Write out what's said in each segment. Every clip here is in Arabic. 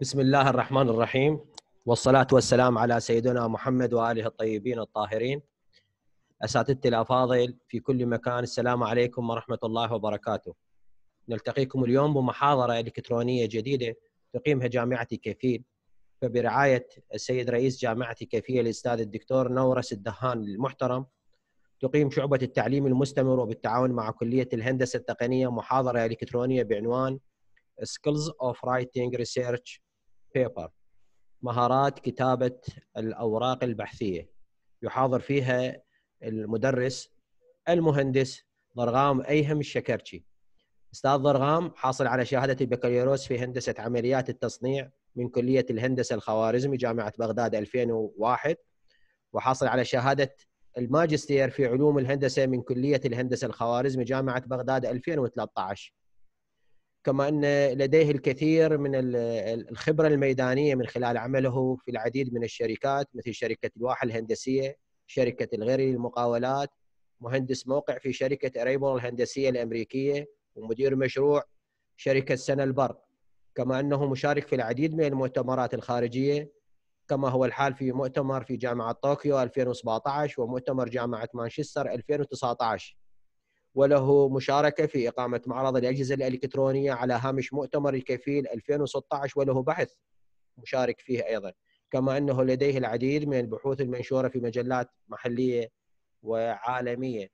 بسم الله الرحمن الرحيم والصلاة والسلام على سيدنا محمد وآله الطيبين الطاهرين أساتذتي الأفاضل في كل مكان السلام عليكم ورحمة الله وبركاته نلتقيكم اليوم بمحاضرة إلكترونية جديدة تقيمها جامعة كفيل فبرعاية السيد رئيس جامعة كفيل الأستاذ الدكتور نورس الدهان المحترم تقيم شعبة التعليم المستمر وبالتعاون مع كلية الهندسة التقنية محاضرة إلكترونية بعنوان Skills of Writing Research. Paper مهارات كتابة الأوراق البحثية. يحاضر فيها المدرس المهندس ضرغام أيهم الشكرشي أستاذ ضرغام حاصل على شهادة البكالوريوس في هندسة عمليات التصنيع من كلية الهندسة الخوارزمي جامعة بغداد 2001 وحاصل على شهادة الماجستير في علوم الهندسة من كلية الهندسة الخوارزمي جامعة بغداد 2013 كما أن لديه الكثير من الخبرة الميدانية من خلال عمله في العديد من الشركات مثل شركة الواحة الهندسية شركة الغيري للمقاولات مهندس موقع في شركة أريبل الهندسية الأمريكية ومدير مشروع شركة سنة البرق. كما أنه مشارك في العديد من المؤتمرات الخارجية كما هو الحال في مؤتمر في جامعة طوكيو 2017 ومؤتمر جامعة مانشستر 2019 وله مشاركة في إقامة معرض الأجهزة الإلكترونية على هامش مؤتمر الكفيل 2016 وله بحث مشارك فيه أيضا. كما أنه لديه العديد من البحوث المنشورة في مجلات محلية وعالمية.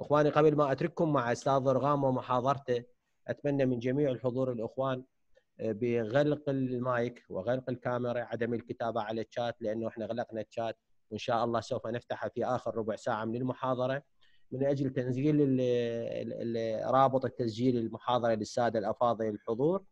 إخواني قبل ما أترككم مع أستاذ ضرغام ومحاضرته أتمنى من جميع الحضور الإخوان بغلق المايك وغلق الكاميرا عدم الكتابة على الشات لأنه إحنا غلقنا الشات وإن شاء الله سوف نفتحه في آخر ربع ساعة من المحاضرة. من أجل تنزيل رابط التسجيل المحاضرة للسادة الأفاضل الحضور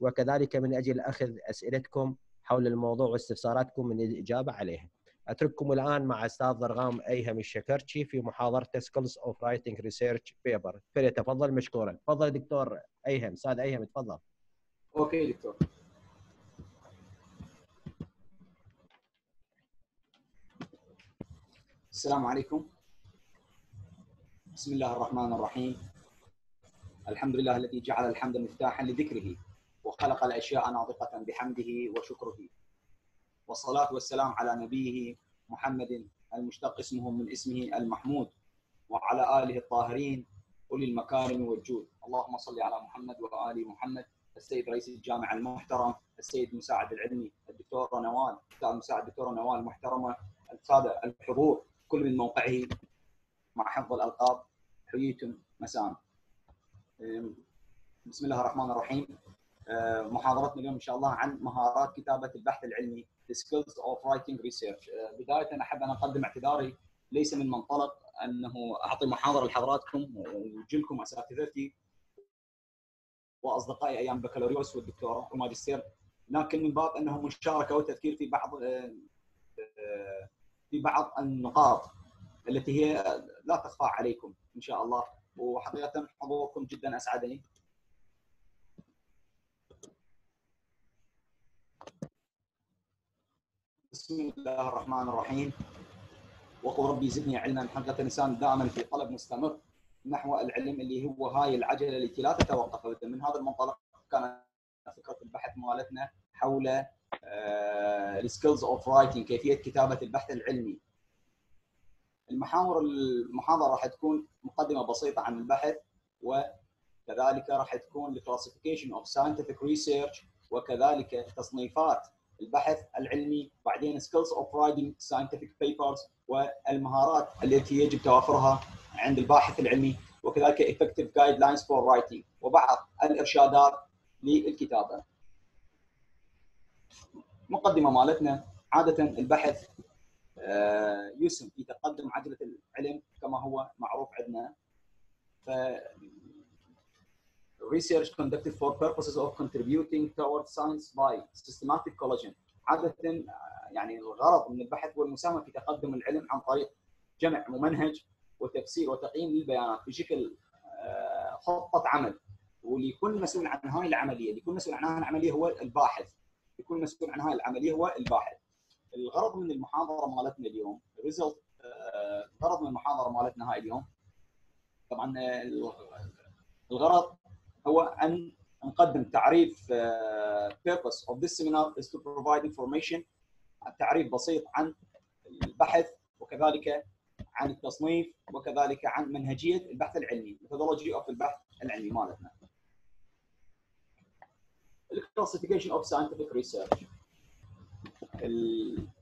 وكذلك من أجل أخذ أسئلتكم حول الموضوع واستفساراتكم من الإجابة عليها. أترككم الآن مع أستاذ ضرغام أيهم الشكرتشي في محاضرة skills of writing research paper فليتفضل مشكورا. تفضل دكتور أيهم أستاذ أيهم تفضل. okay دكتور. السلام عليكم. بسم الله الرحمن الرحيم. الحمد لله الذي جعل الحمد مفتاحا لذكره وخلق الأشياء ناطقة بحمده وشكره. والصلاة والسلام على نبيه محمد المشتق اسمه من اسمه المحمود وعلى آله الطاهرين أولي المكارم والجود. اللهم صل على محمد وآل محمد السيد رئيس الجامعة المحترم السيد مساعد العلمي الدكتور نوال الاستاذ مساعد الدكتور نوال المحترمة السادة الحضور كل من موقعه مع حفظ الألقاب. حييتم مساء. بسم الله الرحمن الرحيم. محاضرتنا اليوم إن شاء الله عن مهارات كتابة البحث العلمي The Skills of Writing Research. بداية أحب أن أقدم اعتذاري ليس من منطلق أنه أعطي محاضرة لحضراتكم وجلكم أساتذتي وأصدقائي أيام البكالوريوس والدكتوراه والماجستير لكن من باب انه مشاركة وتذكير في بعض في بعض النقاط. التي هي لا تخفى عليكم إن شاء الله. وحقيقة حضوركم جدا أسعدني. بسم الله الرحمن الرحيم. وقل ربي زدني علما. حقيقة الإنسان دائما في طلب مستمر نحو العلم اللي هو هاي العجلة التي لا تتوقف من هذا المنطلق كانت فكرة البحث مالتنا حول ال skills of writing كيفية كتابة البحث العلمي. المحاور المحاضرة راح تكون مقدمة بسيطة عن البحث وكذلك راح تكون ال classification of scientific research وكذلك تصنيفات البحث العلمي بعدين skills of writing scientific papers والمهارات التي يجب توافرها عند الباحث العلمي وكذلك effective guidelines for writing وبعض الإرشادات للكتابة. مقدمة مالتنا عادة البحث يسهم في تقدم عجله العلم كما هو معروف عندنا. ف research conducted for purposes of contributing towards science by systematic collision عادة يعني الغرض من البحث هو المساهمة في تقدم العلم عن طريق جمع ممنهج وتفسير وتقييم للبيانات. بشكل خطة عمل. واللي يكون مسؤول عن هاي العملية. اللي يكون مسؤول عن هاي العملية هو الباحث. يكون مسؤول عن هاي العملية هو الباحث. الغرض من المحاضرة مالتنا اليوم ريزلت الغرض من المحاضرة مالتنا هاي اليوم طبعا الغرض هو أن نقدم تعريف purpose of this seminar is to provide information تعريف بسيط عن البحث وكذلك عن التصنيف وكذلك عن منهجية البحث العلمي methodology of البحث العلمي مالتنا. Classification of scientific research.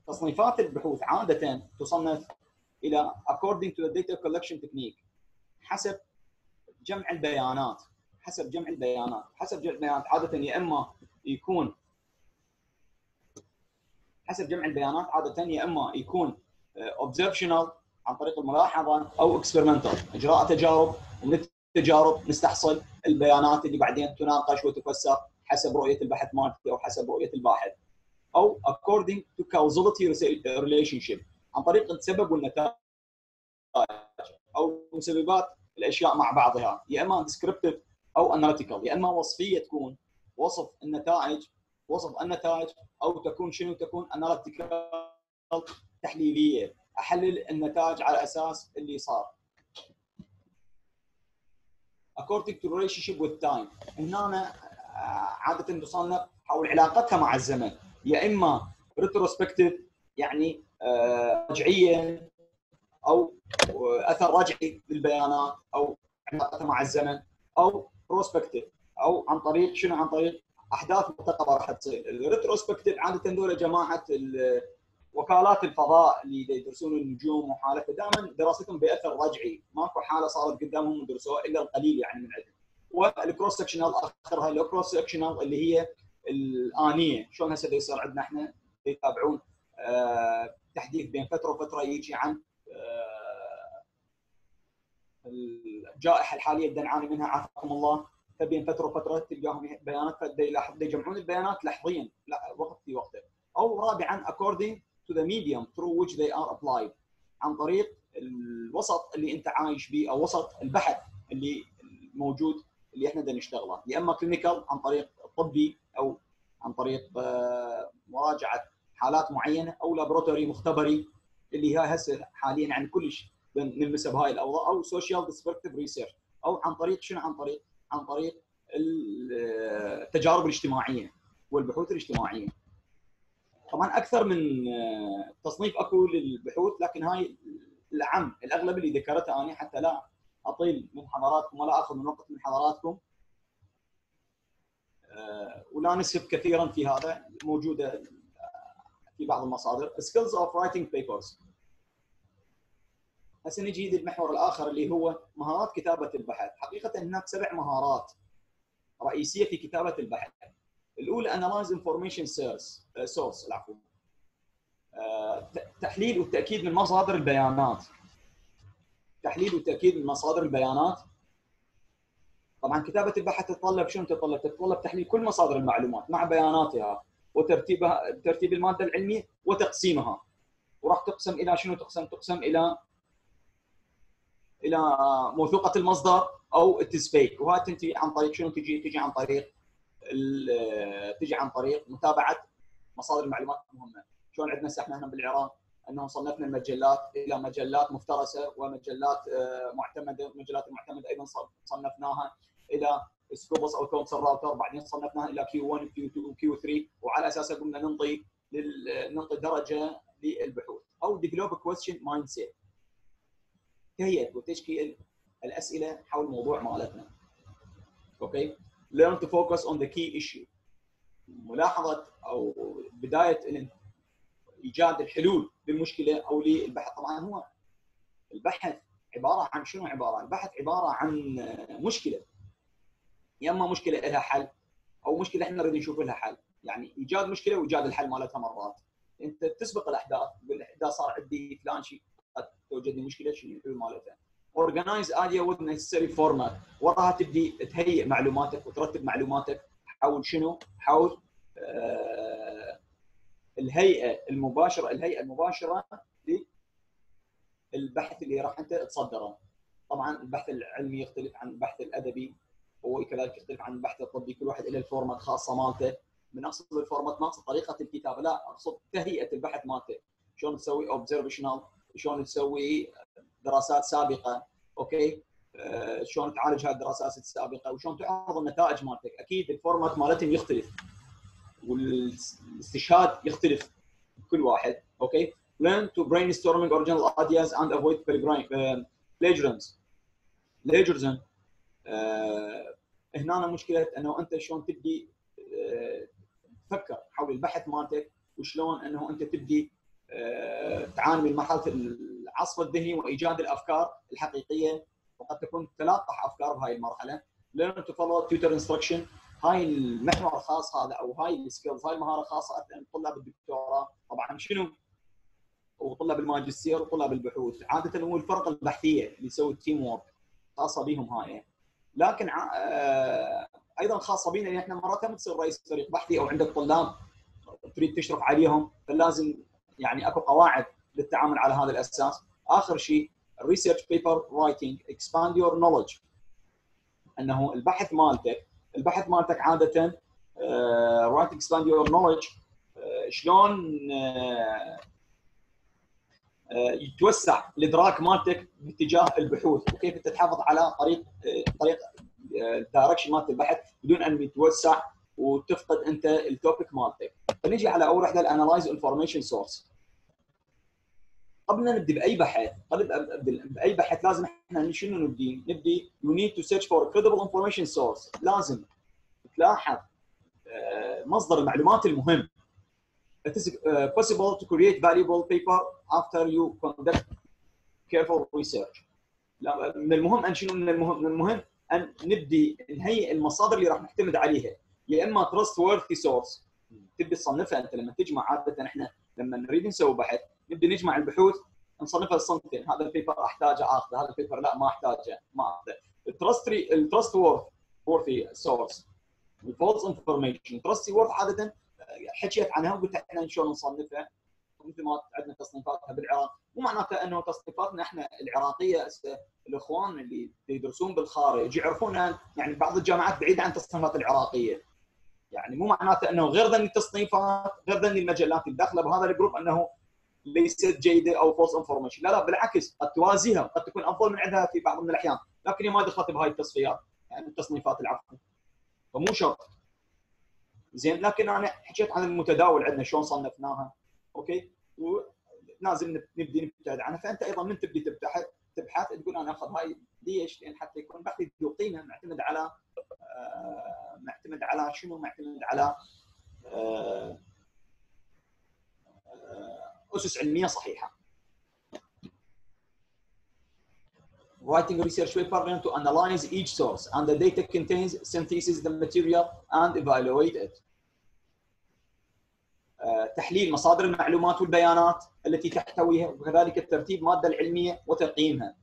تصنيفات البحوث عادة تصنف إلى according to the data collection technique حسب جمع البيانات حسب جمع البيانات حسب جمع البيانات عادة يا إما يكون حسب جمع البيانات عادة يا إما يكون observational عن طريق الملاحظة أو اكسبيرمنتال إجراء تجارب ومن التجارب نستحصل البيانات اللي بعدين تناقش وتفسر حسب رؤية البحث مالتي أو حسب رؤية الباحث. أو according to causality relationship عن طريق السبب والنتائج أو مسببات الأشياء مع بعضها يا إما descriptive أو analytical يا إما وصفية تكون وصف النتائج وصف النتائج أو تكون شنو؟ تكون analytical تحليلية أحلل النتائج على أساس اللي صار. According to relationship with time. هنا عادة تصنف حول علاقتها مع الزمن. يا إما retrospective يعني رجعيه أو أثر رجعي للبيانات أو علاقتها مع الزمن أو prospective أو عن طريق شنو عن طريق؟ أحداث مرتقبة راح تصير. ال retrospective عادة دول جماعة وكالات الفضاء اللي يدرسون النجوم وحالتها دائما دراستهم بأثر رجعي ماكو حالة صارت قدامهم يدرسوها إلا القليل يعني من عندهم وال cross sectional آخرها ال cross sectional اللي هي الآنية. شلون هسه يصير عندنا إحنا؟ يتابعون آه تحديث بين فترة وفترة يجي عن آه الجائحة الحالية اللي نعاني منها عافاكم الله. فبين فترة وفترة تلقاهم بيانات يجمعون البيانات لحظيا لا وقت في وقته. أو رابعا according to the medium through which they are applied عن طريق الوسط اللي أنت عايش به أو وسط البحث اللي موجود اللي إحنا بدنا نشتغله. يا اما كلينيكال عن طريق طبي أو عن طريق مراجعة حالات معينة أو laboratory مختبري اللي هي هسه حاليا يعني كلش نلمسها بهاي الأوضاع أو social descriptive research أو عن طريق شنو؟ عن طريق عن طريق التجارب الاجتماعية والبحوث الاجتماعية. طبعا أكثر من تصنيف أكو للبحوث لكن هاي العم الأغلب اللي ذكرتها أنا حتى لا أطيل من حضراتكم ولا آخذ من وقت من حضراتكم. ولا نسب كثيرا في هذا موجودة في بعض المصادر. Skills of writing papers. هسه نجي للمحور الآخر اللي هو مهارات كتابة البحث. حقيقة هناك سبع مهارات رئيسية في كتابة البحث. الأولى analyze information source source العفو. تحليل والتأكيد من مصادر البيانات. تحليل وتاكيد من مصادر البيانات. طبعا كتابة البحث تتطلب شنو تتطلب؟ تتطلب تحليل كل مصادر المعلومات مع بياناتها وترتيبها ترتيب المادة العلمية وتقسيمها وراح تقسم إلى شنو تقسم؟ تقسم إلى إلى موثوقة المصدر أو التسبيك وهذا تنتهي عن طريق شنو تجي؟ تجي عن طريق تجي عن طريق متابعة مصادر المعلومات المهمة شلون عندنا إحنا هنا بالعراق انه صنفنا المجلات إلى مجلات مفترسة ومجلات معتمده المجلات المعتمدة أيضا صنفناها إلى Scopus أو Thomson Reuters بعدين صنفناها إلى Q 1 Q 2 و Q 3 وعلى اساسها قمنا ننطي ننطي درجة للبحوث. أو develop question mindset تهيئه وتشكيل الأسئلة حول الموضوع مالتنا أوكي؟ Learn to focus on the key issue. ملاحظة أو بداية إيجاد الحلول للمشكلة أو للبحث. طبعا هو البحث عبارة عن شنو عبارة؟ البحث عبارة عن مشكلة. يا اما مشكله لها حل أو مشكله إحنا نريد نشوف لها حل. يعني ايجاد مشكله وايجاد الحل مالتها مرات. انت تسبق الاحداث تقول اذا صار عندي فلان شيء توجد لي مشكلة شنو الحلول مالتها؟ Organize area with necessary format. وراها تبدي تهيئ معلوماتك وترتب معلوماتك. حول شنو؟ حول آه الهيئة المباشرة الهيئة المباشرة للبحث اللي راح انت تصدره. طبعا البحث العلمي يختلف عن البحث الأدبي. وكذلك يختلف عن البحث الطبي كل واحد له ال format خاصه مالته. من أقصد ال format ما اقصد طريقة الكتابة. لا أقصد تهيئة البحث مالته. شلون تسوي observational شلون تسوي دراسات سابقة أوكي؟ آه شلون تعالج هذه الدراسات السابقة؟ وشلون تعرض النتائج مالتك؟ أكيد ال format مالتهم يختلف. والاستشهاد يختلف. كل واحد أوكي؟ Learn to brainstorming original ideas and avoid plagiarism plagiarism آه، هنا مشكلة إنه أنت شلون تبدي آه، تفكر حول البحث مالتك وشلون إنه أنت تبدي آه، تعاني من مرحلة العصف الذهني وإيجاد الأفكار الحقيقية. وقد تكون تلقح أفكار بهاي المرحلة. Learn to follow tutor instruction. هاي المحور الخاص هذا أو هاي ال skills هاي المهارة خاصه طلاب الدكتوراه. طبعا شنو؟ وطلاب الماجستير وطلاب البحوث. عادة هو الفرق البحثية اللي يسوي ال teamwork خاصة بهم هاي. لكن آه، أيضا خاصة بينا ان إحنا مرات ما تصير رئيس فريق بحثي أو عندك طلاب تريد تشرف عليهم فلازم يعني أكو قواعد للتعامل على هذا الأساس. آخر شيء ال research paper writing expand your knowledge أنه البحث مالتك البحث مالتك عادة write expand your knowledge شلون uh, يتوسع الإدراك مالتك باتجاه البحوث وكيف أنت تحافظ على طريق uh, طريق ال direction مالت البحث بدون أن يتوسع وتفقد أنت ال topic مالتك. فنجي على أول وحدة ال analyze information source. قبل ما بأي بحث قبل بأي بحث لازم إحنا شنو نبدي؟ نبدي you need to search for credible information source لازم تلاحظ مصدر المعلومات المهم. It is possible to create valuable paper after you conduct careful research. من المهم أن شنو؟ من المهم من المهم أن نبدي نهيئ المصادر اللي راح نعتمد عليها. يا إما trustworthy source تبي تصنفها أنت لما تجمع عادة إحنا لما نريد نسوي بحث نبدا نجمع البحوث نصنفها لصنفين هذا ال paper أحتاجه آخذه. هذا ال paper لا ما أحتاجه ما أخذه. ال trustworth worthy source ال false information trustworthy عادة حكيت عنها وقلت إحنا شلون نصنفها. مثل ما عندنا تصنيفاتها بالعراق. مو معناته إنه تصنيفاتنا إحنا العراقية الإخوان اللي يدرسون بالخارج يعرفون يعني بعض الجامعات بعيده عن التصنيفات العراقية. يعني مو معناته إنه غير ذني التصنيفات غير ذني المجلات الداخله بهذا ال group إنه ليست جيدة أو false information لا لا بالعكس قد توازيها قد تكون أفضل من عندها في بعض من الأحيان. لكن هي ما دخلت بهاي التصفيات يعني التصنيفات العفو. فمو شرط. زين لكن أنا حكيت عن المتداول عندنا شلون صنفناها أوكي ولازم نبدي نبتعد عنها فأنت أيضا من تبدي تبحث تبحث تقول أنا آخذ هاي ليش؟ لأن حتى يكون بحثي ذو قيمه معتمد على آه معتمد على شنو؟ معتمد على آه أسس علمية صحيحة. Writing research paper learn to analyze each source and the data contains synthesis the material and evaluate it. تحليل مصادر المعلومات والبيانات التي تحتويها وكذلك ترتيب الماده العلمية وتقييمها.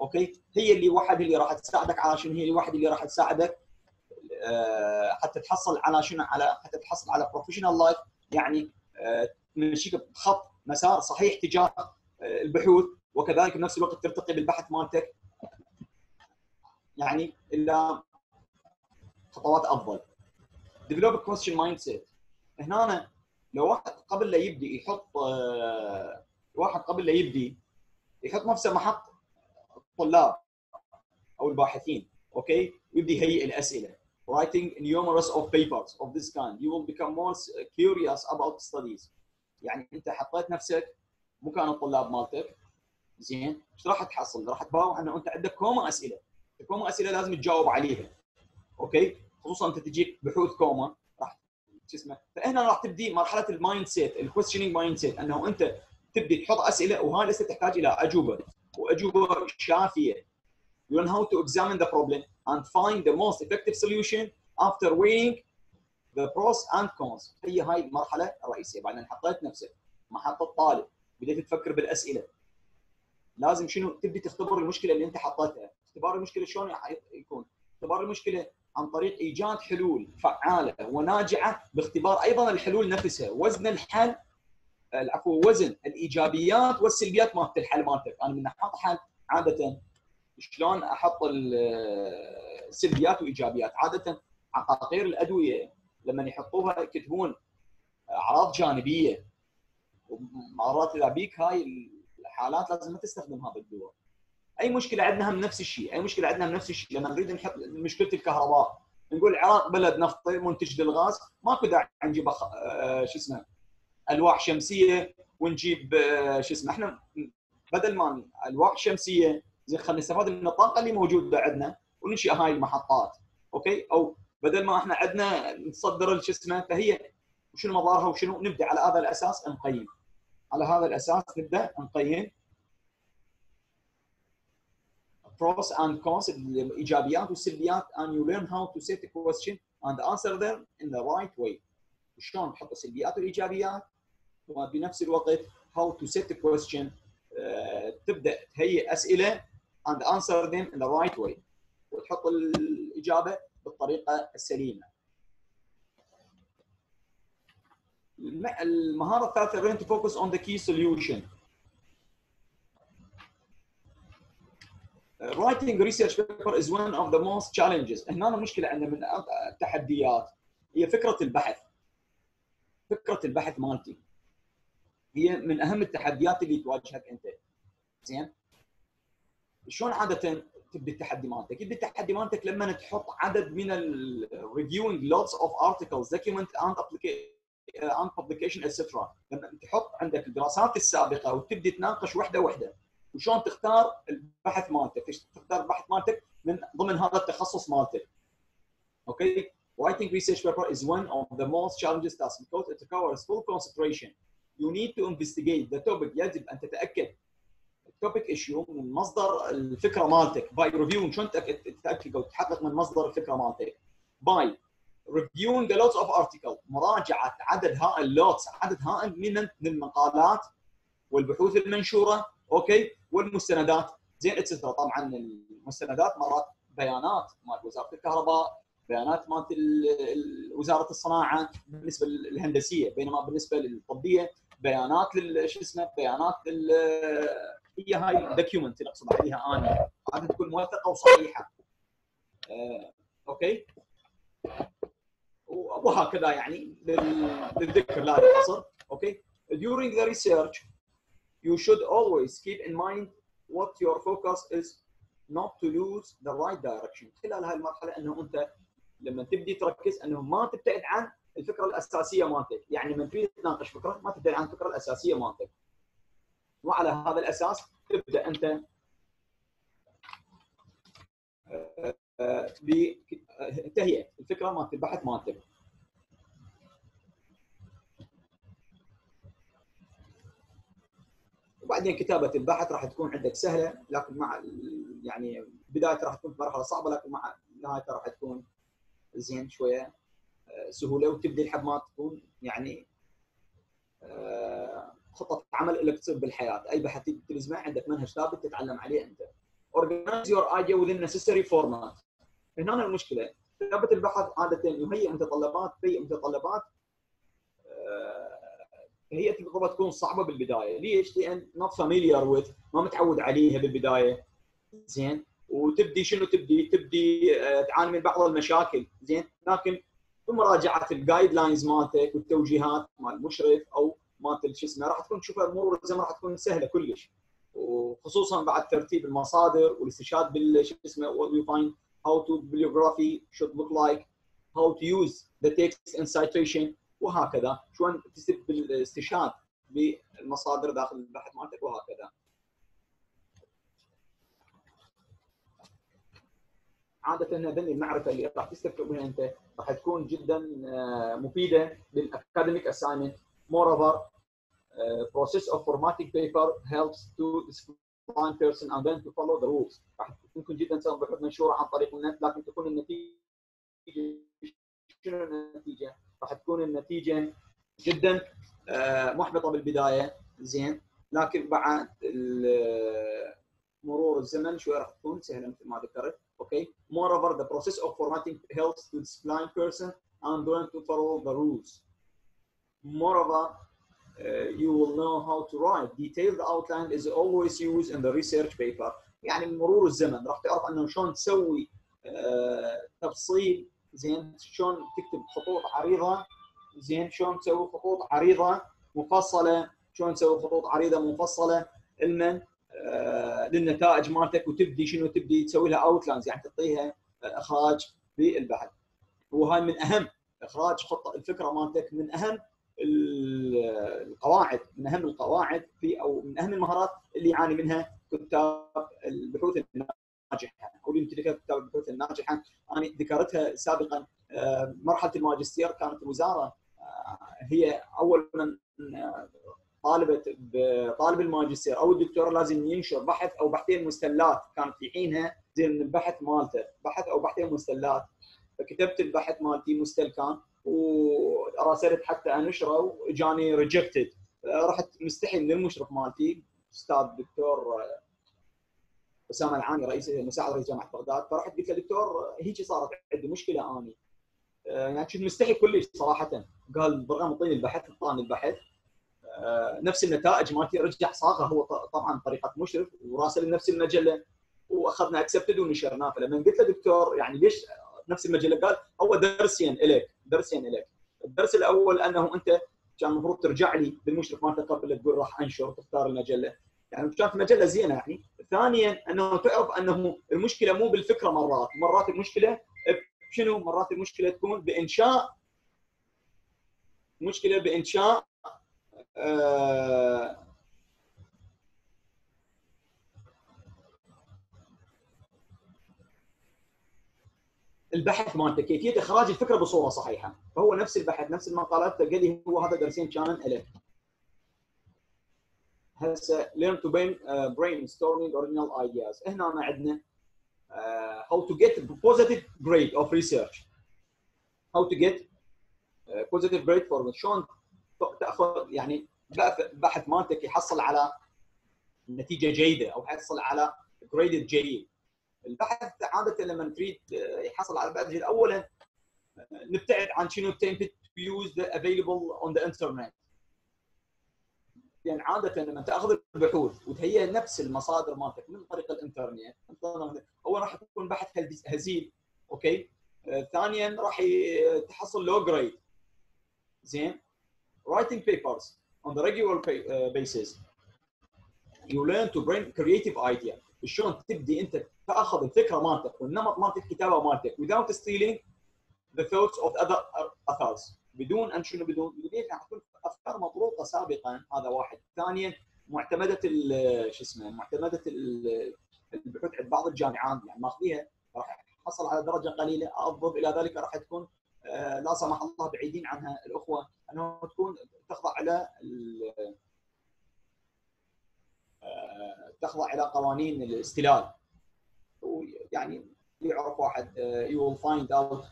أوكي؟ هي اللي واحد اللي راح تساعدك على شنو؟ هي اللي اللي راح تساعدك حتى تحصل على شنو؟ على حتى تحصل على professional life يعني تمشيك بخط مسار صحيح تجاه البحوث وكذلك بنفس الوقت ترتقي بالبحث مالتك. يعني إلى خطوات أفضل. develop a question mindset. هنا لو واحد قبل لا يبدي يحط واحد قبل لا يبدي يحط نفسه محط الطلاب أو الباحثين أوكي؟ يبدي يهيئ الأسئلة. Writing numerous of papers of this kind. You will become more curious about studies. يعني أنت حطيت نفسك مكان الطلاب مالتك. زين؟ إيش راح تحصل؟ راح تباوع انه انت عندك كومة اسئله. كومة اسئله لازم تجاوب عليها. أوكي؟ خصوصا انت تجيك بحوث كومة راح شو اسمه؟ فهنا راح تبدي مرحلة ال mindset ال questioning mindset انه انت تبدي تحط اسئله وهاي لسه تحتاج إلى أجوبة. وأجوبة شافية. You learn how to examine the problem and find the most effective solution after weighing the pros and cons. هي هاي المرحلة الرئيسية. بعدين حطيت نفسك. محطة طالب. بديت تفكر بالأسئلة. لازم شنو تبدي تختبر المشكلة اللي انت حطيتها. اختبار المشكلة شلون يكون؟ اختبار المشكلة عن طريق إيجاد حلول فعالة وناجعة باختبار أيضا الحلول نفسها. وزن الحل العفو وزن الإيجابيات والسلبيات مالت الحل مالتك. أنا من أحط حل عادة شلون أحط السلبيات وإيجابيات؟ عادة عقاقير الأدوية لما يحطوها يكتبون أعراض جانبية. ومرات إذا بيك هاي الحالات لازم ما تستخدم هذا الدواء أي مشكلة عندنا هم نفس الشيء أي مشكلة عندنا هم نفس الشيء. لما نريد نحط مشكلة الكهرباء نقول العراق بلد نفطي منتج للغاز ماكو داعي نجيب آه، شو اسمه ألواح شمسية ونجيب آه، شو اسمه إحنا بدل ما ألواح شمسية زين خلينا نستفاد من الطاقة اللي موجودة عندنا وننشئ هاي المحطات. أوكي؟ أو بدل ما إحنا عندنا نصدر شو اسمه فهي وشنو مظاهرها وشنو نبدأ على هذا الأساس نقيم. على هذا الأساس نبدأ نقيم pros and cons الإيجابيات والسلبيات and you learn how to set a question and answer them in the right way. شلون نحط السلبيات والإيجابيات؟ وبنفس الوقت how to set a question uh, تبدأ تهيئ أسئلة and answer them in the right way. وتحط الإجابة بالطريقة السليمة. المهارة الثالثه learn to focus on the key solution. Writing research paper is one of the most challenges. هنا المشكلة عندنا من التحديات هي فكرة البحث. فكرة البحث مالتي. هي من أهم التحديات اللي تواجهك أنت. زين؟ شلون عادة تبدي التحدي مالتك؟ يبدي التحدي مالتك لما تحط عدد من ال reviewing lots of articles document and and publication etcetera لما تحط عندك الدراسات السابقة وتبدي تناقش وحدة وحدة وشلون تختار البحث مالتك؟ تختار البحث مالتك؟ من ضمن هذا التخصص مالتك. okay writing research paper is one of the most challenging tasks because it requires full concentration. You need to investigate the topic. يجب أن تتأكد. ال topic issue من مصدر الفكرة مالتك. by review شلون تتأكد؟ أو تحقق من مصدر الفكرة مالتك. by reviewing the lots of article مراجعة عدد هائل ال lots عدد هائل من المقالات والبحوث المنشورة okay؟ والمستندات. زين اتسترا طبعا المستندات مرات بيانات مال وزارة الكهرباء بيانات مالت وزارة الصناعة بالنسبة للهندسيه بينما بالنسبة للطبية بيانات شو اسمه؟ بيانات هي هاي document اللي أقصد عليها أنا. عادة تكون موثقة وصحيحة. آه، أوكي؟ وهكذا يعني للذكر لا للحصر أوكي؟ During the research you should always keep in mind what your focus is not to lose the right direction. خلال هاي المرحله إنه أنت لما تبدي تركز إنه ما تبتعد عن الفكرة الأساسية مالتك. يعني من تريد تناقش فكرة ما تبتعد عن الفكرة الأساسية مالتك. وعلى هذا الأساس تبدأ أنت بتهيئه الفكرة مالت البحث مالتك وبعدين كتابة البحث راح تكون عندك سهلة لكن مع يعني بدايته راح تكون مرحلة صعبة لكن مع نهايته راح تكون زين شوية آه، سهولة. وتبدي لحد ما تكون يعني آه، خطه عمل لك تصير بالحياة. أي بحث تلزمه عندك منهج ثابت تتعلم عليه أنت. Organize your idea within necessary format. هنا المشكلة. كتابة البحث عاده يهيئ متطلبات تهيئ متطلبات هي تجربه تكون صعبة بالبداية. ليش؟ لأن not familiar with ما متعود عليها بالبداية. زين؟ وتبدي شنو تبدي؟ تبدي آه، تعاني من بعض المشاكل. زين؟ لكن بمراجعة الجايد لاينز مالتك والتوجيهات مال المشرف أو مالت شو اسمه راح تكون مرور الزمن راح تكون سهلة كلش. وخصوصا بعد ترتيب المصادر والاستشهاد بالشو اسمه what we find how to bibliography should look like how to use the text in citation وهكذا. شلون تسب بالاستشهاد بالمصادر داخل البحث مالتك وهكذا. عادة هذني المعرفة اللي راح تستفيد منها أنت راح تكون جدا آه، مفيدة للاكاديميك moreover uh, process of formatting paper helps to define person and then to follow the rules راح ممكن جدا بحث منشوره عن طريق النت لكن تكون النتيجه شنو النتيجه؟ راح تكون النتيجه جدا آه، محبطه بالبدايه زين لكن بعد مرور الزمن شوي راح تكون سهله مثل ما ذكرت أوكي moreover the process of formatting helps to discipline person and learn to follow the rules moreover uh, you will know how to write. Detailed outline is always used in the research paper. يعني مرور الزمن. راح تعرف أنه شلون تسوي uh, تفصيل. زين شلون تكتب خطوط عريضة. زين شلون تسوي خطوط عريضة مفصلة. شلون تسوي خطوط عريضة مفصلة. لمن آه للنتائج مالتك وتبدي شنو تبدي تسوي لها اوتلاينز يعني تعطيها إخراج بالبحث وهاي من أهم إخراج خطه الفكرة مالتك من أهم القواعد من أهم القواعد في أو من أهم المهارات اللي يعاني منها كتاب البحوث الناجحة. أو اللي يمتلكها كتاب البحوث الناجحة أنا ذكرتها سابقا آه، مرحلة الماجستير كانت الوزارة آه، هي أول من آه، طالبت بطالب الماجستير أو الدكتور لازم ينشر بحث أو بحثين مستلات كانت في حينها زين البحث مالته بحث أو بحثين مستلات. فكتبت البحث مالتي مستل كان وراسلت حتى انشره وجاني rejected رحت مستحي من المشرف مالتي أستاذ دكتور أسامة العاني رئيس مساعد رئيس جامعة بغداد فرحت قلت له دكتور هيك صارت عندي مشكلة أني. يعني كنت مستحي كلش صراحة. قال برغم اعطيني البحث اعطاني البحث. آه، نفس النتائج مالتي رجع صاغه هو طبعا طريقة مشرف وراسل نفس المجلة وأخذنا اكسبتد ونشرناه. فلما قلت له دكتور يعني ليش نفس المجلة؟ قال هو درسين الك درسين الك الدرس الأول أنه أنت كان المفروض ترجع لي بالمشرف مالتك قبل تقول راح أنشر تختار المجلة. يعني كانت مجلة زينة يعني. ثانيا أنه تعرف أنه المشكلة مو بالفكرة مرات. مرات المشكلة شنو مرات المشكلة تكون بإنشاء مشكلة بإنشاء آه البحث مالته كيفيه إخراج الفكرة بصورة صحيحة. فهو نفس البحث نفس المقالات قال لي هو هذا درسين كان له هسه learn to brain, uh, brainstorming original ideas. هنا عندنا uh, how to get positive grade of research. How to get uh, positive grade for شلون تاخذ يعني البحث مالتك يحصل على نتيجة جيدة أو يحصل على grade جيد. البحث عادة لما تريد يحصل على البحث اولا نبتعد عن شنو use the available on the internet. يعني عادة لما تأخذ البحوث وتهيئ نفس المصادر مالتك من طريق الإنترنت اول راح يكون بحث هزيل okay؟ آه، ثانيا راح تحصل low grade زين؟ Writing papers on the regular basis. You learn to bring creative idea. شلون تبدي انت تاخذ الفكرة مالتك والنمط مالت الكتابه مالتك without stealing the thoughts of other authors. بدون أن شنو؟ بدون راح تكون أفكار مطروقه سابقا. هذا واحد. ثانيا معتمدة شو اسمه معتمدة البحوث عند بعض الجامعات. يعني ماخذيها راح تحصل على درجة قليلة أضف إلى ذلك راح تكون آه، لا سمح الله بعيدين عنها الأخوة. انه تكون تخضع آه، تخضع إلى قوانين الاستلال. يعني يعرف واحد uh, you will find out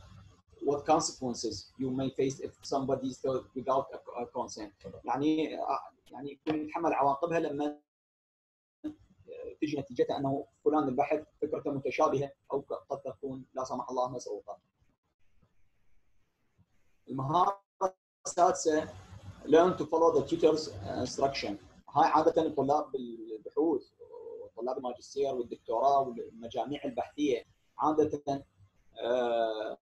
what consequences you may face if somebody is without a, consent. يعني يعني يكون يتحمل عواقبها لما تجي نتيجتها أنه فلان البحث فكرته متشابهة أو قد تكون لا سمح الله مسروقه. المهارة السادسة learn to follow the tutor's instruction. هاي عادة الطلاب بالبحوث طلاب الماجستير والدكتوراه والمجاميع البحثية عادة آه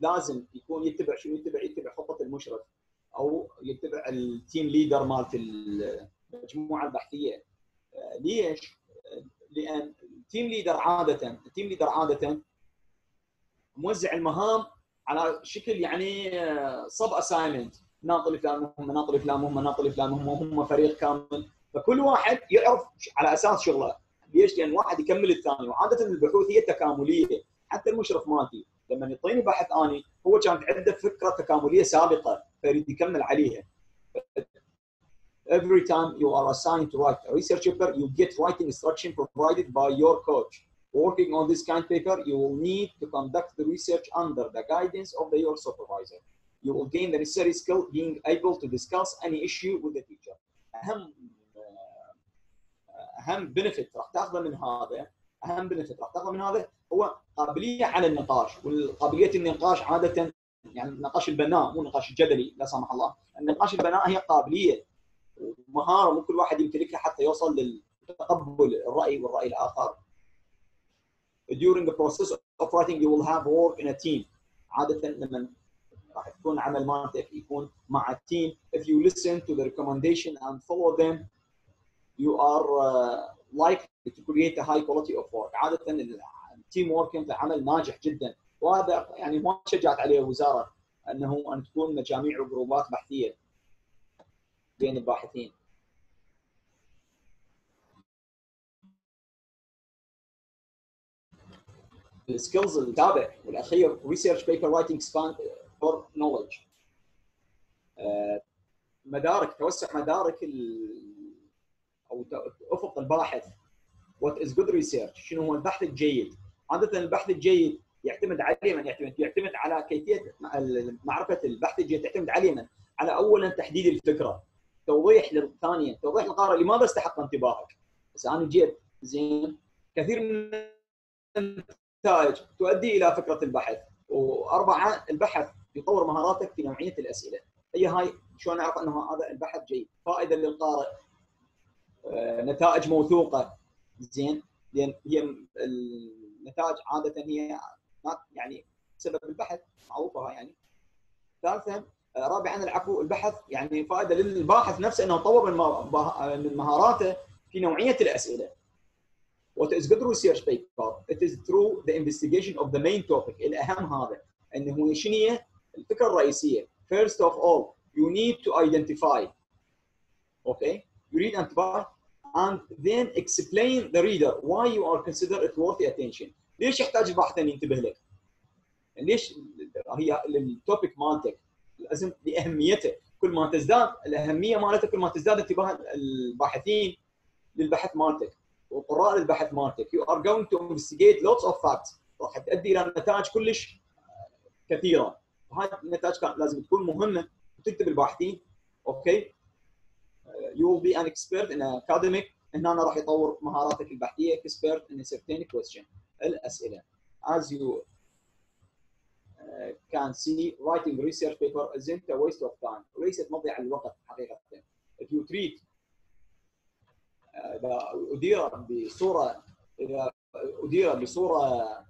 لازم يكون يتبع شنو يتبع يتبع خطة المشرف أو يتبع ال team leader مالت المجموعة البحثية. آه ليش؟ لأن ال team leader عاده ال team leader عادة موزع المهام على شكل يعني sub آه، assignment ناطي فلان مهمه ناطي فلان مهمه ناطي فلان مهمه هم فريق كامل فكل واحد يعرف على أساس شغله ليش؟ لأن واحد يكمل الثاني وعادة البحوث هي تكامليه حتى المشرف مالتي لما يعطيني بحث آني هو كانت عنده فكرة تكاملية سابقة فيريد يكمل عليها. Every time you are assigned to write a research paper, you get writing instruction provided by your coach. Working on this kind of paper, you will need to conduct the research under the guidance of your supervisor. You will gain the necessary skill being able to discuss any issue with the teacher. أهم أهم بنفيت راح تاخذه من هذا أهم بنفيت راح تاخذه من هذا هو قابلية على النقاش والقابلية النقاش عادة يعني النقاش البناء مو النقاش الجدلي لا سمح الله. النقاش البناء هي قابلية ومهارة مو كل واحد يمتلكها حتى يوصل لتقبل الرأي والرأي الآخر. During the process of writing you will have work in a team. عادة لما راح تكون عمل مالتك يكون مع ال team. If you listen to the recommendation and follow them you are uh, likely to create a high quality of work. عادة ال team work انت عمل ناجح جدا. وهذا يعني ما شجعت عليه الوزاره إنه أن تكون مجاميع و groupات بحثية بين الباحثين. ال skills السابع والأخير research paper writing for knowledge مدارك توسع مدارك أو أفق الباحث. what is good research شنو هو البحث الجيد؟ عادة البحث الجيد يعتمد على من يعتمد يعتمد على كيفية معرفة البحث الجيد تعتمد على من على اولا تحديد الفكرة. توضيح ثانيا توضيح القارئ لماذا استحق انتباهك. بس أنا جيت زين كثير من النتائج تؤدي إلى فكرة البحث. وأربعة البحث يطور مهاراتك في نوعية الأسئلة. هي هاي شلون أعرف أنه هذا البحث جيد؟ فائدة للقارئ. آه، نتائج موثوقة. زين؟ لأن هي النتائج عادة هي يعني سبب البحث معروفة يعني. ثالثا آه، رابعا العفو. البحث يعني فائدة للباحث نفسه إنه يطور من مهاراته في نوعية الأسئلة. What is good research paper? It is through the investigation of the main topic. الأهم هذا. إنه شنو هي الفكرة الرئيسية. First of all, you need to identify. Okay? You need identify and then explain the reader why you are consider it worthy attention. ليش يحتاج الباحث أن ينتبه لك؟ ليش هي ال topic مالتك لازم لاهميته كل ما تزداد الأهمية مالتك كل ما تزداد انتباه الباحثين للبحث مالتك وقراء البحث مالتك you are going to investigate lots of facts راح تؤدي إلى نتائج كلش كثيرة وهذه النتائج لازم تكون مهمة وتكتب الباحثين. okay؟ You will be an expert in academic. هنا راح يطور مهاراتك البحثية. In a certain question. الأسئلة. As you uh, can see writing research paper isn't a waste of time. ليست مضيعة للوقت حقيقة. If you treat إذا أدير بصوره إذا أدير بصورة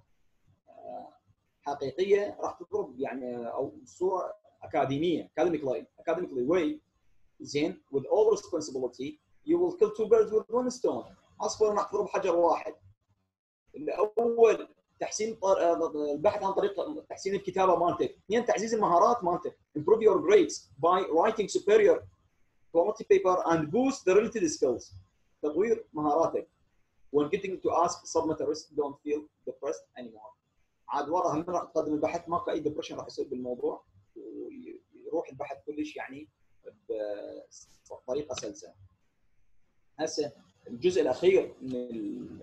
حقيقيه راح تضرب يعني أو صوره اكاديميه academically academically way زين with all responsibility you will kill two birds with one stone عصفور راح تضرب حجر واحد الأول تحسين البحث عن طريق تحسين الكتابه مالتك اثنين تعزيز المهارات مالتك improve your grades by writing superior quality paper and boost the related skills تطوير مهاراتك when getting to ask submitters don't feel depressed anymore عاد ورا هم راح تقدم البحث ماكو أي ديبرشن راح يصير بالموضوع ويروح البحث كلش يعني بطريقة سلسة. هسه الجزء الأخير من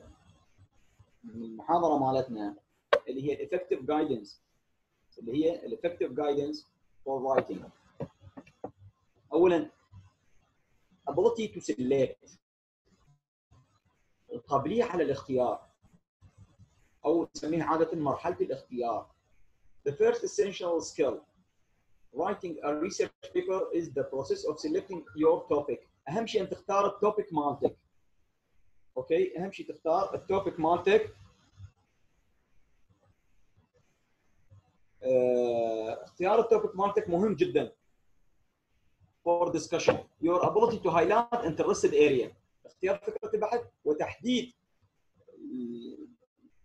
المحاضرة مالتنا اللي هي ال effective guidance اللي هي ال effective guidance for writing اولا ability to select القابلية على الاختيار. أو نسميها عادة مرحلة الاختيار. The first essential skill writing a research paper is the process of selecting your topic. أهم شيء أن تختار ال topic مالتك. okay أهم شيء تختار ال topic مالتك. آه اختيار ال topic مالتك مهم جدا. For discussion your ability to highlight interested area. اختيار فكرة البحث وتحديد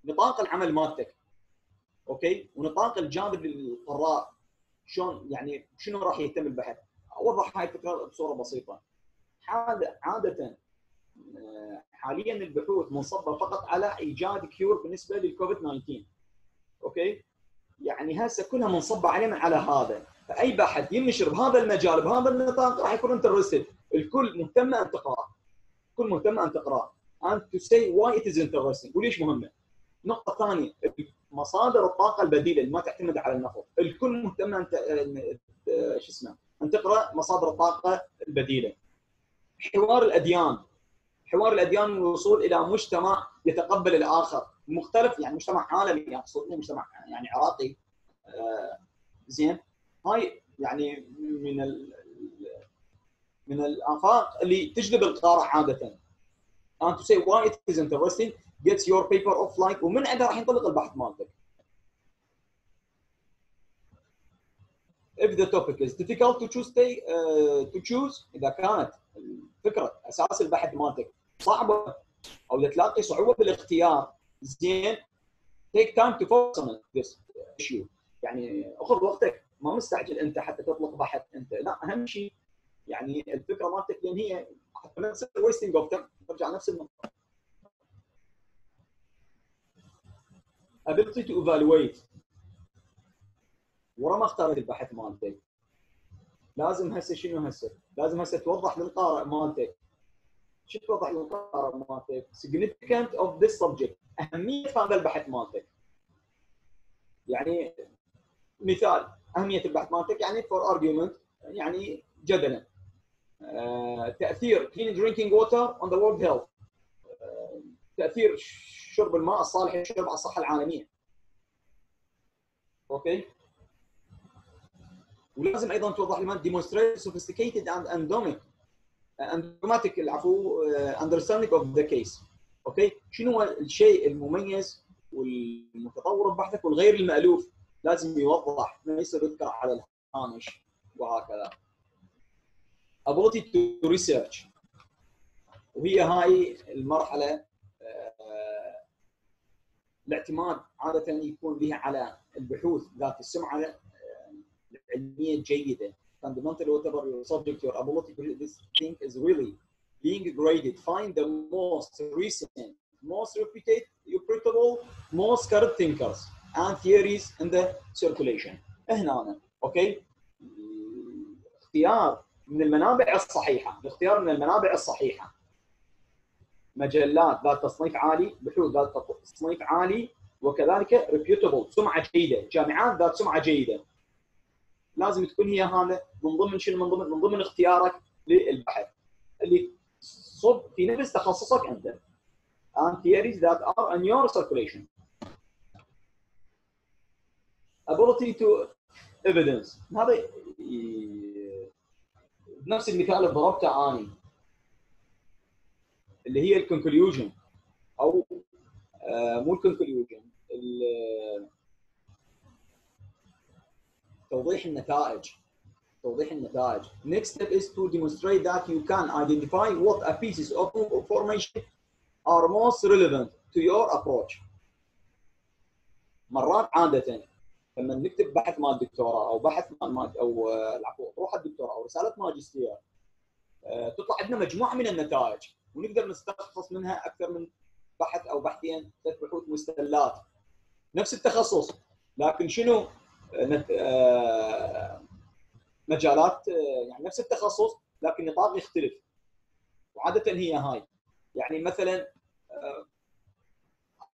نطاق العمل مالتك okay؟ ونطاق الجانب للقراء شلون يعني شنو راح يهتم البحث أوضح هاي الفكرة بصورة بسيطة. عادة حاليا البحوث منصبة فقط على إيجاد cure بالنسبة للكوفيد 19 okay؟ يعني هسه كلها منصبة علينا على هذا. فأي بحث ينشر بهذا المجال بهذا النطاق راح يكون interested الكل مهتمه أن تقرأ. الكل مهتمه أن تقرأ. And to say why it is interesting. وليش مهمة؟ نقطة ثانية مصادر الطاقة البديلة اللي ما تعتمد على النفط الكل مهتم أن شو اسمه أن تقرأ مصادر الطاقة البديلة. حوار الأديان حوار الأديان والوصول إلى مجتمع يتقبل الآخر. مختلف يعني مجتمع عالمي اقصد يعني مجتمع يعني عراقي. آه زين؟ هاي يعني من ال من الآفاق اللي تجذب القارئ عادة. And to say why it is interesting gets your paper offline ومن عندها راح ينطلق البحث مالتك. If the topic is difficult to choose stay, uh, to choose. إذا كانت الفكرة أساس البحث مالتك صعبة أو تلاقي صعوبة بالاختيار زين take time to focus on this issue. يعني خذ وقتك ما مستعجل أنت حتى تطلق بحث أنت لا أهم شيء يعني الفكرة مالتك لأن هي حتى ما تصير wasting of ترجع نفس النقطه ability to evaluate. ورا ما اختارت البحث مالتك لازم هسه شنو هسه؟ لازم هسه توضح للقارئ مالتك شو توضح للقارئ مالتك؟ significant of this subject. أهمية هذا البحث مالتك يعني مثال أهمية البحث مالتك يعني for argument يعني جدلا. آه، تأثير clean drinking water on the world health. تأثير شرب الماء الصالح للشرب على الصحة العالمية. أوكي؟ ولازم أيضا توضح لي demonstrate sophisticated and endemic اندوماتيك العفو understanding of the case. أوكي؟ شنو هو الشيء المميز والمتطور ببحثك والغير المألوف؟ لازم يوضح ما يصير يذكر على الهامش وهكذا. Ability to research. وهي هاي المرحلة آه، الاعتماد عاده يكون بها على البحوث ذات السمعه آه، العلميه الجيده fundamental whatever your subject your ability to this thing is really being graded find the most recent most reputed reputable most current thinkers and theories in the circulation هنا أنا. أوكي اختيار من المنابع الصحيحه الاختيار من المنابع الصحيحه مجلات ذات تصنيف عالي بحوث ذات تصنيف عالي وكذلك reputable سمعة جيدة جامعات ذات سمعة جيدة. لازم تكون هي هذا من ضمن شنو؟ من ضمن من ضمن اختيارك للبحث اللي صب في نفس تخصصك أنت. And theories that are in your circulation. Ability to evidence. هذا نفس المثال اللي ضربته اني اللي هي ال conclusion أو آه، مو ال conclusion توضيح النتائج توضيح النتائج. Next step is to demonstrate that you can identify what a pieces of information are most relevant to your approach. مرات عادة لما نكتب بحث مال دكتوراه أو بحث مال أو العفو تروح الدكتوراه أو رسالة ماجستير آه، تطلع عندنا مجموعة من النتائج. ونقدر نستخلص منها أكثر من بحث أو بحثين ثلاث بحوث مستلات نفس التخصص لكن شنو؟ آه، مجالات آه، يعني نفس التخصص لكن نطاق يختلف. وعادة هي هاي. يعني مثلا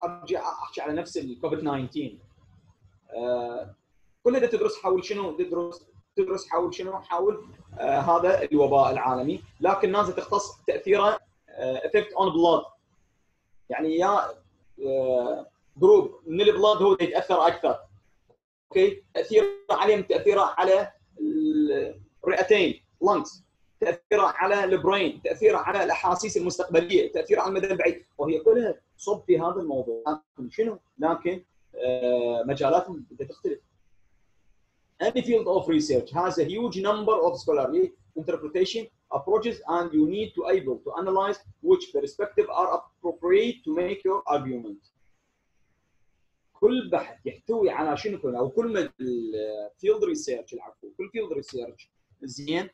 أرجع أحكي على نفس الكوفيد 19 كلها تدرس حول شنو؟ تدرس تدرس حول شنو؟ حول آه هذا الوباء العالمي. لكن نازل تختص تأثيره effect on blood يعني يا آه group من ال blood هو يتأثر أكثر. أوكي تاثيره عليه تأثيره على الرئتين lungs تأثيره على ال brain تأثيره على الأحاسيس المستقبلية تأثيره على المدى البعيد. وهي كلها تصب في هذا الموضوع. لكن شنو؟ لكن آه مجالاتهم تختلف. Any field of research has a huge number of scholarly interpretation approaches and you need to able to analyze which perspective are appropriate to make your argument. كل بحث يحتوي على شنو كل أو كل field research العفو كل field research زين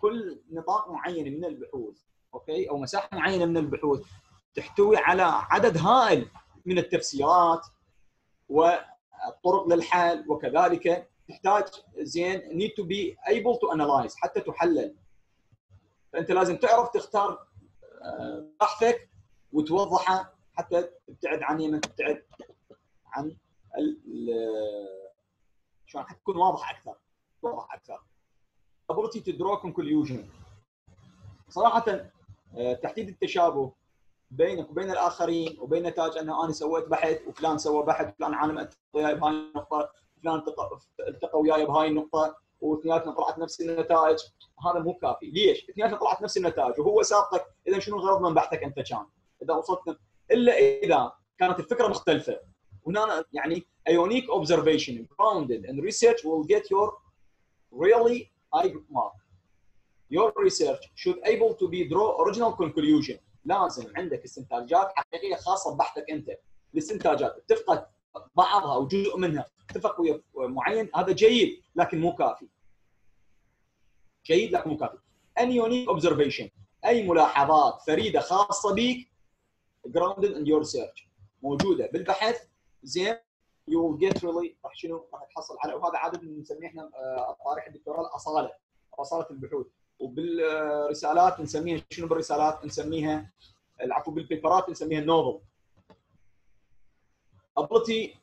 كل نطاق معين من البحوث أوكي أو مساحة معينة من البحوث تحتوي على عدد هائل من التفسيرات والطرق للحل وكذلك تحتاج زين need to be able to analyze حتى تحلل فأنت لازم تعرف تختار آه، بحثك وتوضحه حتى تبتعد عن يمن تبتعد عن شلون حتى تكون واضح أكثر واضح أكثر. Ability to draw conclusion. صراحة آه، تحديد التشابه بينك وبين الآخرين وبين نتائج أنه أنا سويت بحث وفلان سوى بحث وفلان عالم بهاي النقطة فلان التقى وياي بهاي النقطة. واثنيناتنا طلعت نفس النتائج هذا مو كافي ليش؟ اثنيناتنا طلعت نفس النتائج وهو سابقك إذا شنو الغرض من بحثك أنت كان؟ إذا وصلت إلا إذا كانت الفكرة مختلفة هنا يعني a unique observation grounded in research will get your really high mark. Your research should able to be draw original conclusion. لازم عندك استنتاجات حقيقية خاصة ببحثك أنت. الاستنتاجات اتفقت بعضها أو جزء منها. اتفق ويا معين هذا جيد لكن مو كافي. جيد لكن مو كافي. Any unique observation أي ملاحظات فريدة خاصة بك grounded in your research موجودة بالبحث. زين will get really راح شنو؟ راح تحصل على وهذا عادة نسميه إحنا آه، أطاريح الدكتوراه الاصاله أصالة البحوث. وبالرسالات نسميها شنو؟ بالرسالات نسميها العفو بال papers ات نسميها ال novel ابلتي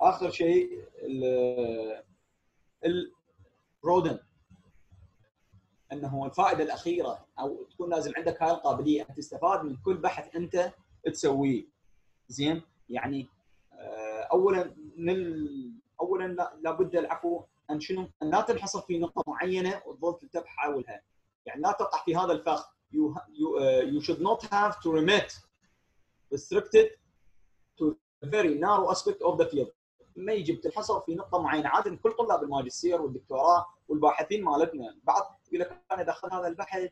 آخر شيء الرودن أنه الفائدة الأخيرة أو تكون لازم عندك هاي القابلية أن تستفاد من كل بحث أنت تسويه. زين؟ يعني آه، اولا من اولا لابد العفو أن شنو؟ أن لا تنحصر في نقطة معينة وتظل تلتف حولها. يعني لا تقع في هذا الفخ. You, you, uh, you should not have to remit restricted very narrow aspect of the field. ما يجب تنحصر في نقطة معينة. عادة كل طلاب الماجستير والدكتوراه والباحثين مالتنا بعض لك أنا دخل هذا البحث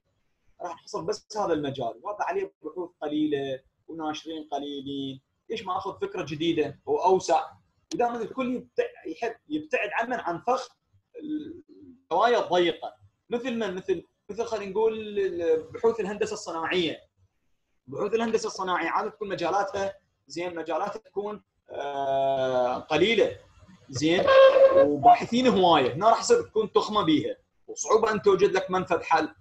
راح نحصر بس هذا المجال. وهذا عليه بحوث قليلة وناشرين قليلين. ليش ما أخذ فكرة جديدة واوسع ودائما الكل يحب يبتعد عمن عن فخ الزوايا الضيقة. مثل من؟ مثل مثل خلينا نقول بحوث الهندسة الصناعية. بحوث الهندسة الصناعية عادة تكون مجالاتها زين مجالاتها تكون آه قليلة. زين؟ وباحثين هواية. هنا راح يصير تكون تخمة بيها. وصعوبة أن توجد لك منفذ حل.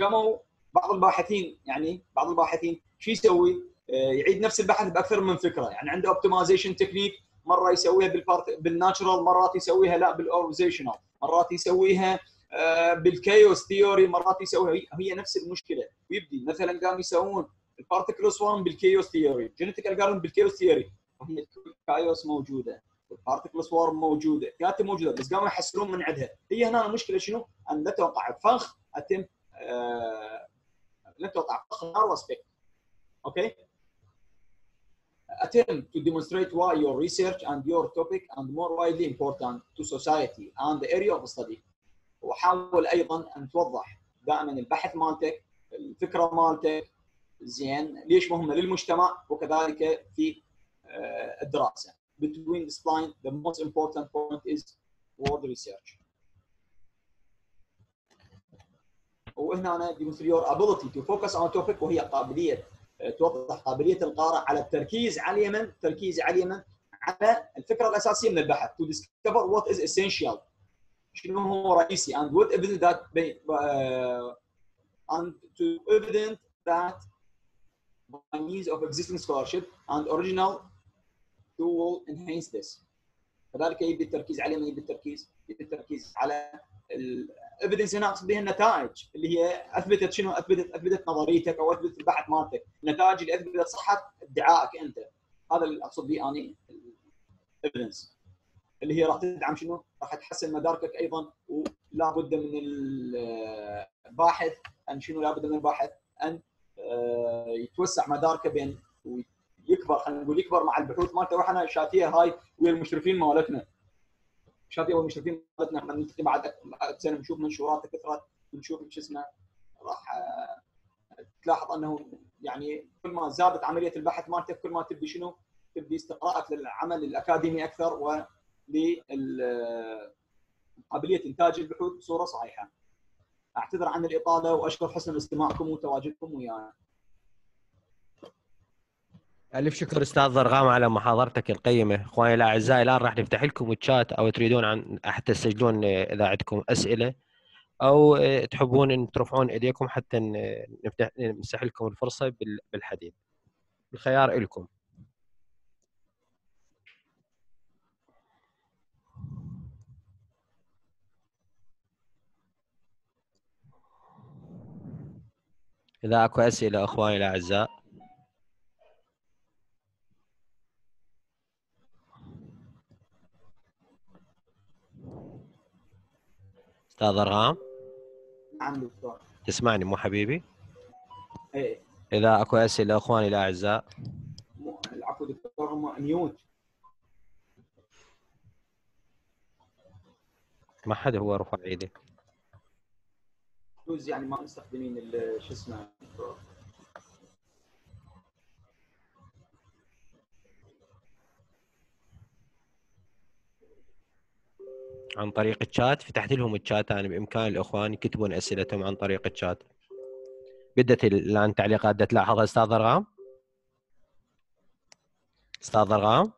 قاموا بعض الباحثين يعني بعض الباحثين شو يسوي؟ آه يعيد نفس البحث بأكثر من فكرة. يعني عنده optimization technique مرة يسويها بال part بال natural مرات يسويها لا بالاورزيشنال مرات يسويها آه، بال chaos theory مرات يسويها. هي نفس المشكلة. ويبدي مثلا قام يسوون ال particle swarm بال chaos theory genetic algorithm بال chaos theory. وهي ال chaos موجودة ال particle swarm موجودة ثلاثة موجودة بس قاموا يحسنون من عندها. هي هنا المشكلة شنو؟ أن لا توقع فخ أتم آه لا توقع فخ نار أوكي؟ attempt to demonstrate why your research and your topic and more widely important to society and the area of study. وحاول أيضا أن توضح دائما البحث مالتك الفكرة مالتك زين ليش مهمه للمجتمع وكذلك في الدراسه between this line the most important point is word research وهنا أنا your ability to focus on topic وهي قابليه توضح قابليه القارئ على التركيز على اليمن تركيز على اليمن على الفكرة الاساسيه من البحث to discover what is essential شنو هو رئيسي and what evidence that uh, and to evident that by means of existing scholarship and original to will enhance this. كذلك يبي التركيز عليه ما يبي التركيز يبي التركيز على الايفيدنس هنا اقصد بها النتائج اللي هي أثبتت شنو؟ أثبتت أثبتت نظريتك أو أثبتت البحث مالتك. النتائج اللي أثبتت صحة ادعائك أنت. هذا اللي أقصد به اني الايفيدنس اللي هي راح تدعم شنو؟ راح تحسن مداركك أيضا ولا بد من الباحث أن شنو؟ لا بد من الباحث أن يتوسع مداركه بين ويكبر خلينا نقول يكبر مع البحوث مالته وإحنا شاتية هاي ويا المشرفين مالتنا شاتية ويا المشرفين مالتنا إحنا نلتقي بعد سنة نشوف منشورات كثرت نشوف شو اسمه راح آه، تلاحظ أنه يعني كل ما زادت عملية البحث مالتك كل ما تبدي شنو؟ تبدي استقراءك للعمل الأكاديمي أكثر و لقابليه إنتاج البحوث بصورة صحيحة. أعتذر عن الإطالة وأشكر حسن استماعكم وتواجدكم ويانا. ألف شكر أستاذ ضرغام على محاضرتك القيمة. إخواني الاعزاء الآن راح نفتح لكم الشات أو تريدون عن حتى تسجلون إذا عندكم أسئلة أو تحبون إن ترفعون إيديكم حتى نفتح نمسح لكم الفرصة بالحديث. الخيار لكم إذا أكو أسئلة أخواني الأعزاء. أستاذ ارغام نعم دكتور. تسمعني مو حبيبي؟ إيه. إذا أكو أسئلة أخواني الأعزاء. العفو دكتور هم ميوت. ما حدا هو رفع ايده بلوز يعني ما مستخدمين شو اسمه؟ عن طريق الشات فتحت لهم الشات. أنا بإمكان الإخوان يكتبون أسئلتهم عن طريق الشات. بدت الآن تعليقات تلاحظها أستاذ ارغام أستاذ ارغام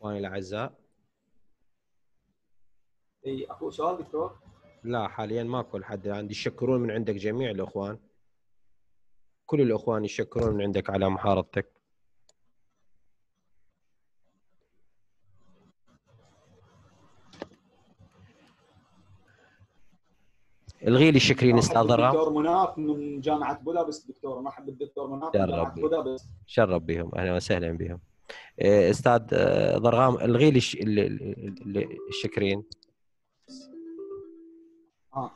أخواني الأعزاء. إي اكو سؤال دكتور. لا حاليا ماكو لحد عندي يشكرون من عندك جميع الإخوان. كل الإخوان يشكرون من عندك على محاربتك. الغي لي الشكرين أستاذ دكتور مناف من جامعة بودابست دكتور. مرحبا بالدكتور مناف من جامعة. بودابست. شرف بهم. أهلا وسهلا بهم. أستاذ آه، ضرغام الغي لي الش- ال- ال- ال- ال screen. آه.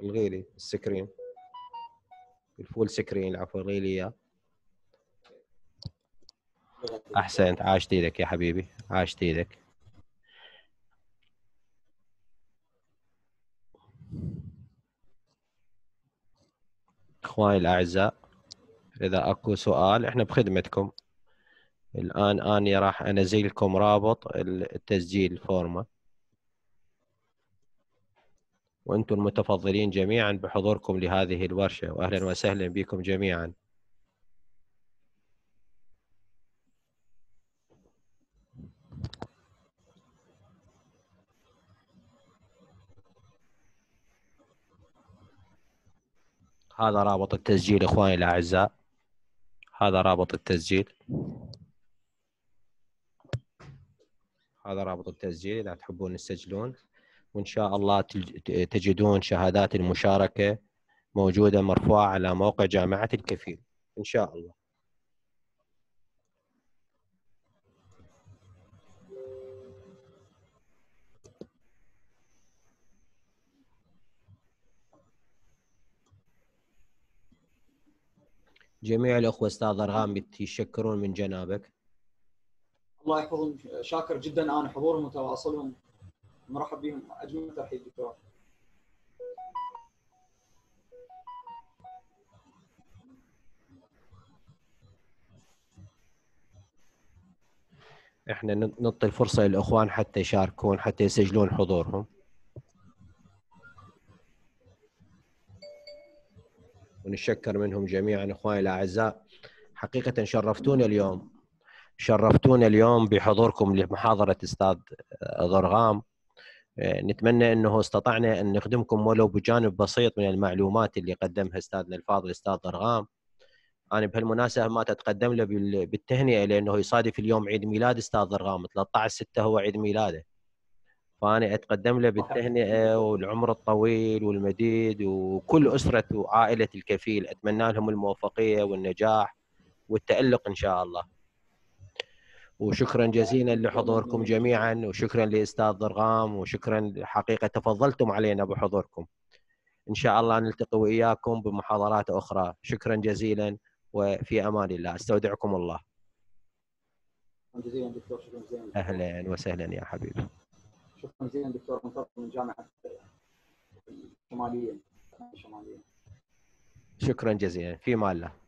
الغي لي ال screen. ال full screen عفوا الغي لي إياه. أحسنت عاشت إيدك يا حبيبي عاشت إيدك. إخواني الأعزاء إذا أكو سؤال إحنا بخدمتكم. الآن أني راح انزل لكم رابط التسجيل فورمة. وأنتم المتفضلين جميعا بحضوركم لهذه الورشة واهلا وسهلا بكم جميعا. هذا رابط التسجيل إخواني الأعزاء. هذا رابط التسجيل. هذا رابط التسجيل إذا تحبون تسجلون. وإن شاء الله تج- تجدون شهادات المشاركة موجودة مرفوعة على موقع جامعة الكفيل. إن شاء الله. جميع الأخوة أستاذ ارغام يتشكرون من جنابك. الله يحفظهم شاكر جدا. أنا حضورهم وتواصلهم. مرحب بهم. أجمل ترحيب دكتور. إحنا نعطي الفرصة للإخوان حتى يشاركون حتى يسجلون حضورهم. ونشكر منهم جميعا إخواني الأعزاء. حقيقة شرفتونا اليوم. شرفتونا اليوم بحضوركم لمحاضرة أستاذ ضرغام نتمنى إنه استطعنا أن نخدمكم ولو بجانب بسيط من المعلومات اللي قدمها أستاذنا الفاضل أستاذ ضرغام أنا بهالمناسبة ما تتقدم له بال- بالتهنئة لأنه يصادف اليوم عيد ميلاد أستاذ ضرغام 13 6 هو عيد ميلاده. فأنا أتقدم له بالتهنئة والعمر الطويل والمديد وكل أسرة وعائلة الكفيل أتمنى لهم الموفقية والنجاح والتألق إن شاء الله. وشكرا جزيلا لحضوركم جميعا وشكرا لأستاذ ضرغام وشكرا حقيقة تفضلتم علينا بحضوركم. إن شاء الله نلتقي وإياكم بمحاضرات أخرى. شكرا جزيلا وفي أمان الله. أستودعكم الله. جزيلا دكتور شكرا جزيلا. أهلا وسهلا يا حبيبي. شكرا جزيلا دكتور. منتصر من جامعة الشمالية. الشماليه شكرا جزيلا. في مال الله.